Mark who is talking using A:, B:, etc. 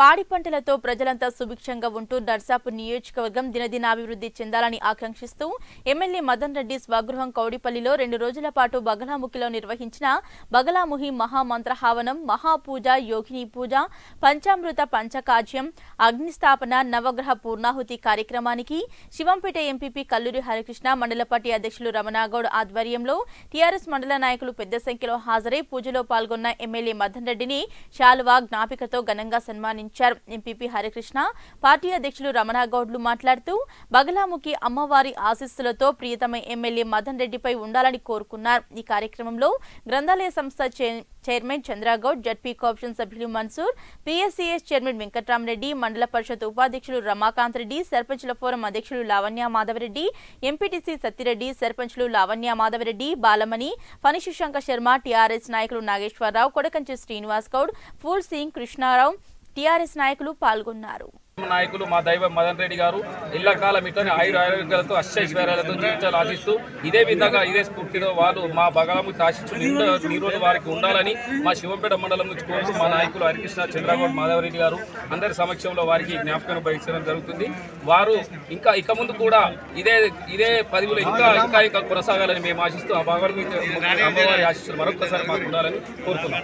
A: పాడి పంటలతో ప్రజలంతా సుభిక్షంగా ఉంటూ నర్సాపు నియోజకవర్గం దినదినాభివృద్ధి చెందాలని ఆకాంక్షిస్తూ ఎమ్మెల్యే మదన్ రెడ్డి స్వగృహం కౌడిపల్లిలో రెండు రోజుల పాటు బగలాముఖిలో నిర్వహించిన బగలాముహి మహామంత్రహావనం మహాపూజ యోగిని పూజ పంచామృత పంచకాజ్యం అగ్నిస్థాపన నవగ్రహ పూర్ణాహుతి కార్యక్రమానికి శివంపేట ఎంపీపీ కల్లూరి హరికృష్ణ మండల పార్టీ అధ్యక్షులు రమణాగౌడ్ ఆధ్వర్యంలో టీఆర్ఎస్ మండల నాయకులు పెద్ద సంఖ్యలో హాజరై పూజలో పాల్గొన్న ఎమ్మెల్యే మదన్ రెడ్డిని శాలువా జ్ఞాపికతో ఘనంగా సన్మానించారు. ఎంపీపీ హరికృష్ణ పార్టీ అధ్యక్షులు రమణాగౌడ్లు మాట్లాడుతూ బగలాముఖి అమ్మవారి ఆశీస్సులతో ప్రియతమ ఎమ్మెల్యే మదన్ రెడ్డిపై ఉండాలని కోరుకున్నారు. ఈ కార్యక్రమంలో గ్రంథాలయ సంస్థ చైర్మన్ చంద్రగౌడ్ జడ్పీ కోఆప్షన్ సభ్యులు మన్సూర్ పిఎస్సిఎస్ చైర్మన్ వెంకట్రామరెడ్డి మండల పరిషత్ ఉపాధ్యక్షులు రమాకాంత్ రెడ్డి సర్పంచుల ఫోరం అధ్యక్షులు లావణ్య మాధవరెడ్డి ఎంపీటీసీ సత్తిరెడ్డి సర్పంచులు లావణ్య మాధవరెడ్డి బాలమణి ఫణిశుశంక శర్మ టీఆర్ఎస్ నాయకులు నాగేశ్వరరావు కొడకంచి శ్రీనివాస్ గౌడ్ ఫూల్ సింగ్ కృష్ణారావు టీఆర్ఎస్ నాయకులు పాల్గొన్నారు.
B: నాయకులు మా దైవ మదన్ రెడ్డి గారు ఇళ్ళకాలం ఇట్లనే ఆయుర ఆరోగ్యాలతో అష్టైశ్వర్యాలతో జీవించాలని ఆశిస్తూ ఇదే విధంగా ఇదే స్ఫూర్తితో వాళ్ళు మా బగలము ఆశిస్తూ ఈరోజు వారికి ఉండాలని మా శివంపేట మండలం నుంచి కోరుతూ మా నాయకులు హరికృష్ణ చంద్రగౌడ్ మాధవరెడ్డి గారు అందరి సమక్షంలో వారికి జ్ఞాపకం భరించడం జరుగుతుంది. వారు ఇంకా ఇక ముందు కూడా ఇదే ఇదే పదవిలో ఇంకా ఇంకా ఇంకా కొనసాగాలని మేము ఆశిస్తూ ఆ భగవద్గీత అమ్మవారి ఆశిస్తులు మరొకసారి మాకు ఉండాలని కోరుతున్నాం.